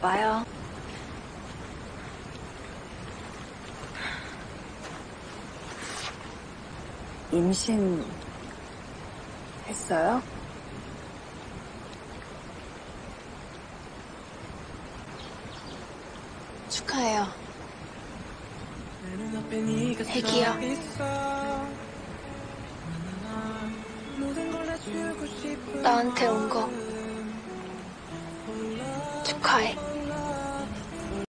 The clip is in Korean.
바빠요. 임신 했어요? 축하해요. 애기요. 나한테 온 거 축하해.